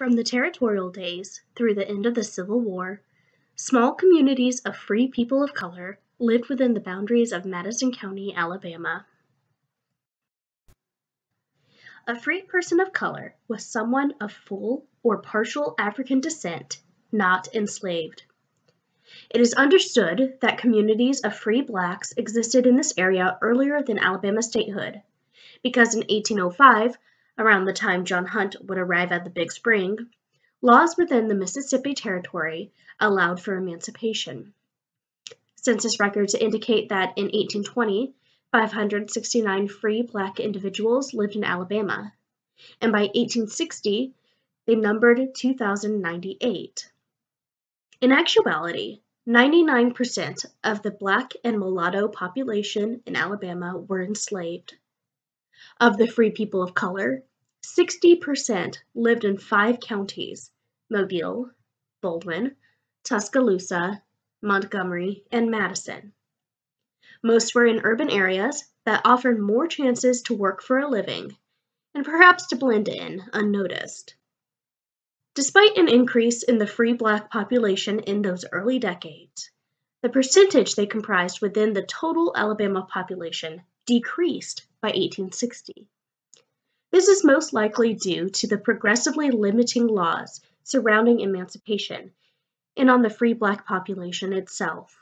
From the territorial days through the end of the Civil War, small communities of free people of color lived within the boundaries of Madison County, Alabama. A free person of color was someone of full or partial African descent, not enslaved. It is understood that communities of free blacks existed in this area earlier than Alabama statehood, because in 1805, around the time John Hunt would arrive at the Big Spring, laws within the Mississippi Territory allowed for emancipation. Census records indicate that in 1820, 569 free black individuals lived in Alabama, and by 1860, they numbered 2,098. In actuality, 99% of the black and mulatto population in Alabama were enslaved. Of the free people of color, 60% lived in five counties Mobile, Baldwin, Tuscaloosa, Montgomery, and Madison. Most were in urban areas that offered more chances to work for a living and perhaps to blend in unnoticed. Despite an increase in the free black population in those early decades, the percentage they comprised within the total Alabama population decreased by 1860. This is most likely due to the progressively limiting laws surrounding emancipation and on the free black population itself.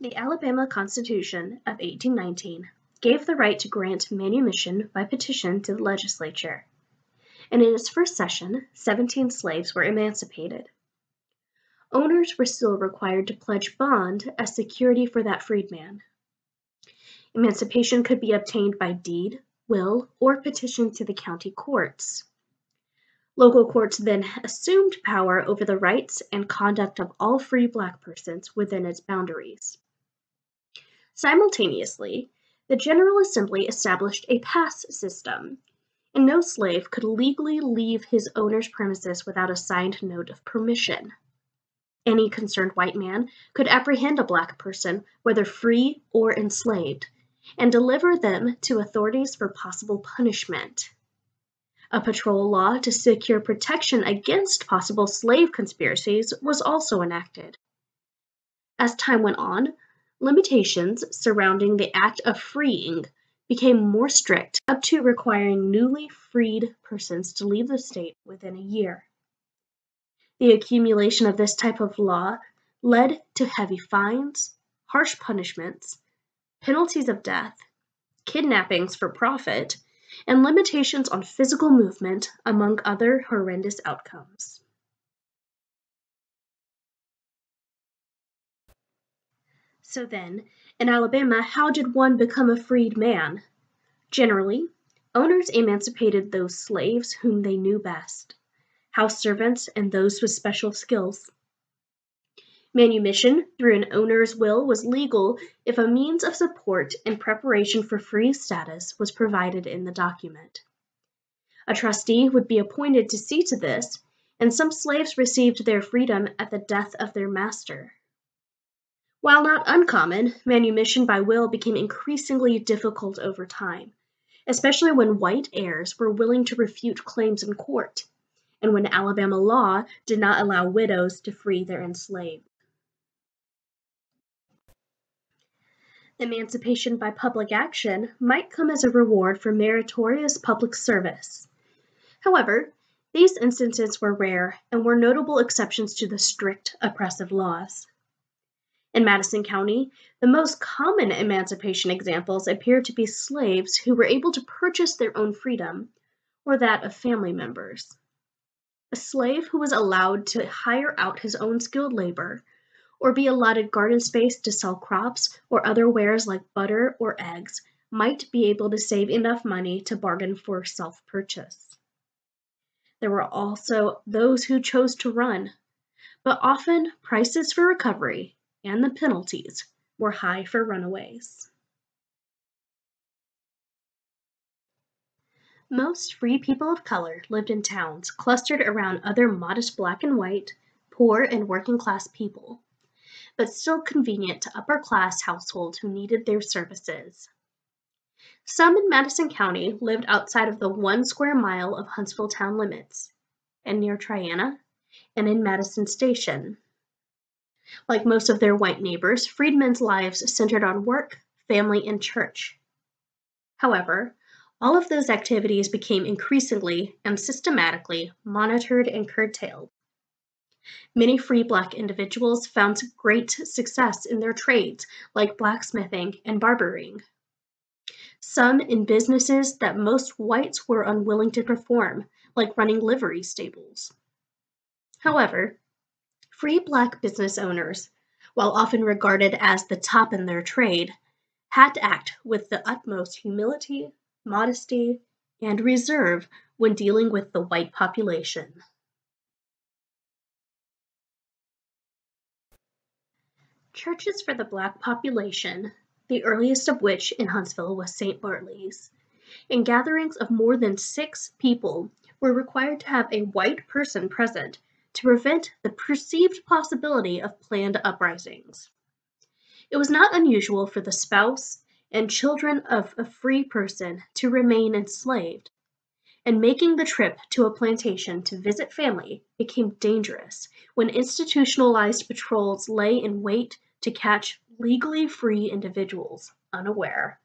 The Alabama Constitution of 1819 gave the right to grant manumission by petition to the legislature, and in its first session, 17 slaves were emancipated. Owners were still required to pledge bond as security for that freedman. Emancipation could be obtained by deed, will, or petition to the county courts. Local courts then assumed power over the rights and conduct of all free black persons within its boundaries. Simultaneously, the General Assembly established a pass system, and no slave could legally leave his owner's premises without a signed note of permission. Any concerned white man could apprehend a black person, whether free or enslaved, and deliver them to authorities for possible punishment. A patrol law to secure protection against possible slave conspiracies was also enacted. As time went on, limitations surrounding the act of freeing became more strict, up to requiring newly freed persons to leave the state within a year. The accumulation of this type of law led to heavy fines, harsh punishments, penalties of death, kidnappings for profit, and limitations on physical movement, among other horrendous outcomes. So then, in Alabama, how did one become a freed man? Generally, owners emancipated those slaves whom they knew best house servants and those with special skills. Manumission through an owner's will was legal if a means of support in preparation for free status was provided in the document. A trustee would be appointed to see to this, and some slaves received their freedom at the death of their master. While not uncommon, manumission by will became increasingly difficult over time, especially when white heirs were willing to refute claims in court, and when Alabama law did not allow widows to free their enslaved. Emancipation by public action might come as a reward for meritorious public service. However, these instances were rare and were notable exceptions to the strict oppressive laws. In Madison County, the most common emancipation examples appear to be slaves who were able to purchase their own freedom, or that of family members. A slave who was allowed to hire out his own skilled labor or be allotted garden space to sell crops or other wares like butter or eggs might be able to save enough money to bargain for self purchase. There were also those who chose to run, but often prices for recovery and the penalties were high for runaways. Most free people of color lived in towns clustered around other modest black and white, poor, and working class people but still convenient to upper class households who needed their services. Some in Madison County lived outside of the one square mile of Huntsville town limits, and near Triana, and in Madison Station. Like most of their white neighbors, freedmen's lives centered on work, family, and church. However, all of those activities became increasingly and systematically monitored and curtailed. Many free black individuals found great success in their trades like blacksmithing and barbering. Some in businesses that most whites were unwilling to perform, like running livery stables. However, free black business owners, while often regarded as the top in their trade, had to act with the utmost humility, modesty, and reserve when dealing with the white population. Churches for the black population, the earliest of which in Huntsville was St. Bartley's, and gatherings of more than six people were required to have a white person present to prevent the perceived possibility of planned uprisings. It was not unusual for the spouse and children of a free person to remain enslaved, and making the trip to a plantation to visit family became dangerous when institutionalized patrols lay in wait to catch legally free individuals unaware.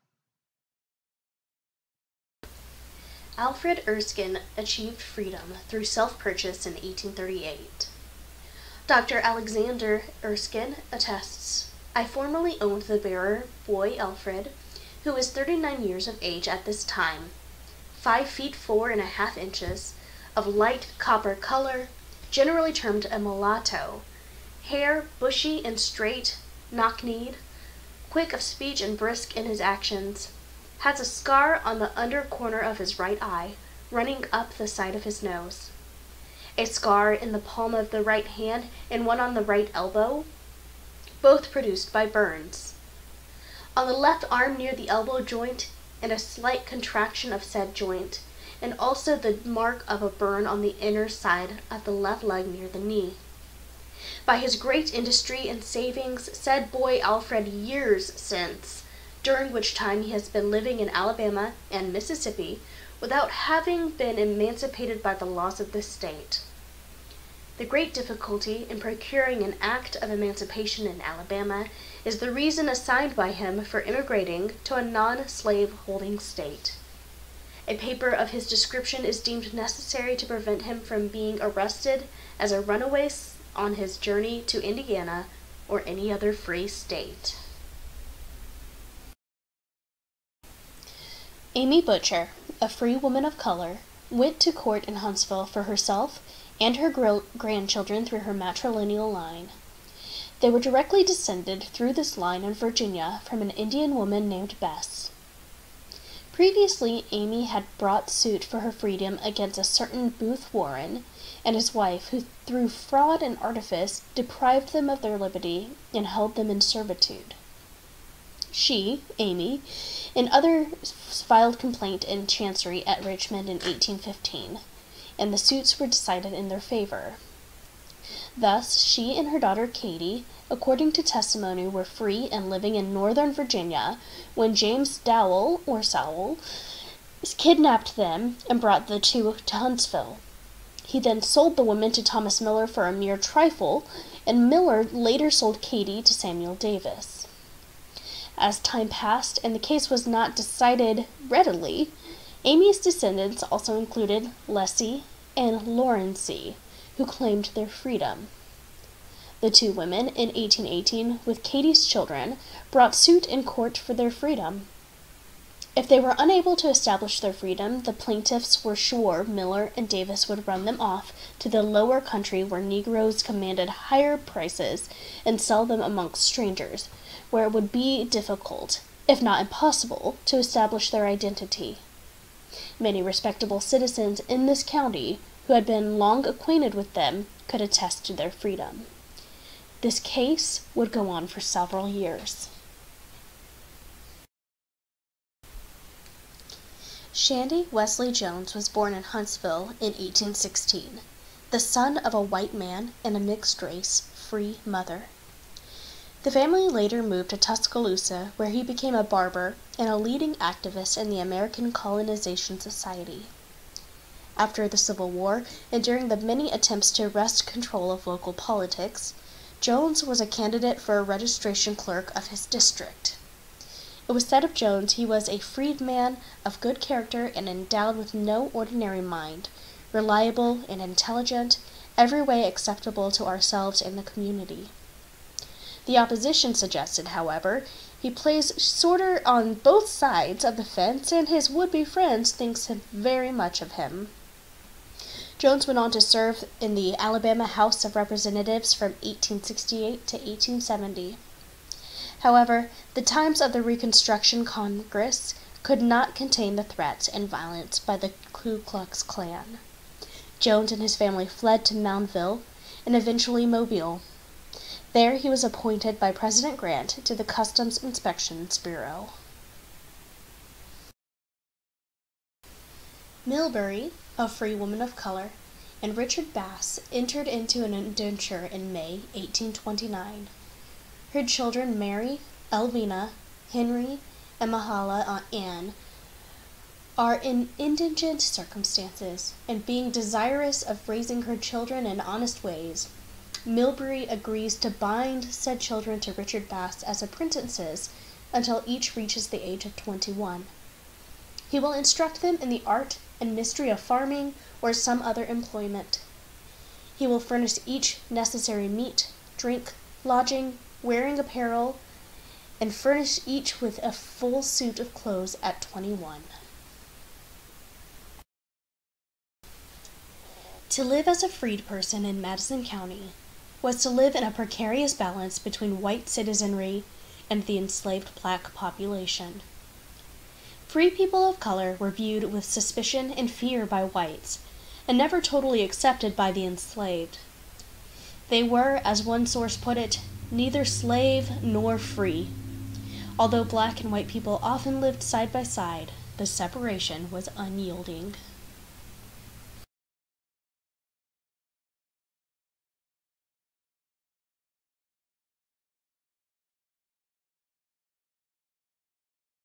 Alfred Erskine achieved freedom through self purchase in 1838. Dr. Alexander Erskine attests I formerly owned the bearer, boy Alfred, who was 39 years of age at this time, five feet four and a half inches, of light copper color, generally termed a mulatto, hair bushy and straight, knock kneed, quick of speech and brisk in his actions, has a scar on the under corner of his right eye, running up the side of his nose, a scar in the palm of the right hand and one on the right elbow, both produced by burns. On the left arm near the elbow joint and a slight contraction of said joint, and also the mark of a burn on the inner side of the left leg near the knee. By his great industry and savings, said boy Alfred years since during which time he has been living in Alabama and Mississippi without having been emancipated by the laws of this state. The great difficulty in procuring an act of emancipation in Alabama is the reason assigned by him for immigrating to a non slave holding state. A paper of his description is deemed necessary to prevent him from being arrested as a runaway on his journey to Indiana or any other free state. Amy Butcher, a free woman of color, went to court in Huntsville for herself and her grandchildren through her matrilineal line. They were directly descended through this line in Virginia from an Indian woman named Bess. Previously, Amy had brought suit for her freedom against a certain Booth Warren and his wife, who through fraud and artifice deprived them of their liberty and held them in servitude. She, Amy, and others filed complaint in Chancery at Richmond in 1815, and the suits were decided in their favor. Thus, she and her daughter Katie, according to testimony, were free and living in northern Virginia when James Dowell, or Sowell, kidnapped them and brought the two to Huntsville. He then sold the women to Thomas Miller for a mere trifle, and Miller later sold Katie to Samuel Davis. As time passed and the case was not decided readily, Amy's descendants also included Lessie and Lawrency, who claimed their freedom. The two women, in 1818, with Katie's children, brought suit in court for their freedom. If they were unable to establish their freedom, the plaintiffs were sure Miller and Davis would run them off to the lower country where Negroes commanded higher prices and sell them amongst strangers, where it would be difficult, if not impossible, to establish their identity. Many respectable citizens in this county who had been long acquainted with them could attest to their freedom. This case would go on for several years. Shandy Wesley Jones was born in Huntsville in 1816, the son of a white man and a mixed race free mother. The family later moved to Tuscaloosa, where he became a barber and a leading activist in the American Colonization Society. After the Civil War and during the many attempts to wrest control of local politics, Jones was a candidate for a registration clerk of his district. It was said of Jones he was a freedman of good character and endowed with no ordinary mind, reliable and intelligent, every way acceptable to ourselves and the community. The opposition suggested, however, he plays sorter on both sides of the fence and his would-be friends thinks very much of him. Jones went on to serve in the Alabama House of Representatives from 1868 to 1870. However, the times of the Reconstruction Congress could not contain the threats and violence by the Ku Klux Klan. Jones and his family fled to Moundville and eventually Mobile. There he was appointed by President Grant to the Customs Inspections Bureau. Milbury, a free woman of color, and Richard Bass entered into an indenture in May 1829. Her children Mary, Elvina, Henry, and Mahala Ann are in indigent circumstances, and being desirous of raising her children in honest ways, Milbury agrees to bind said children to Richard Bass as apprentices until each reaches the age of twenty one. He will instruct them in the art and mystery of farming or some other employment. He will furnish each necessary meat, drink, lodging, wearing apparel, and furnish each with a full suit of clothes at twenty one. To live as a freed person in Madison County was to live in a precarious balance between white citizenry and the enslaved black population. Free people of color were viewed with suspicion and fear by whites, and never totally accepted by the enslaved. They were, as one source put it, neither slave nor free. Although black and white people often lived side by side, the separation was unyielding.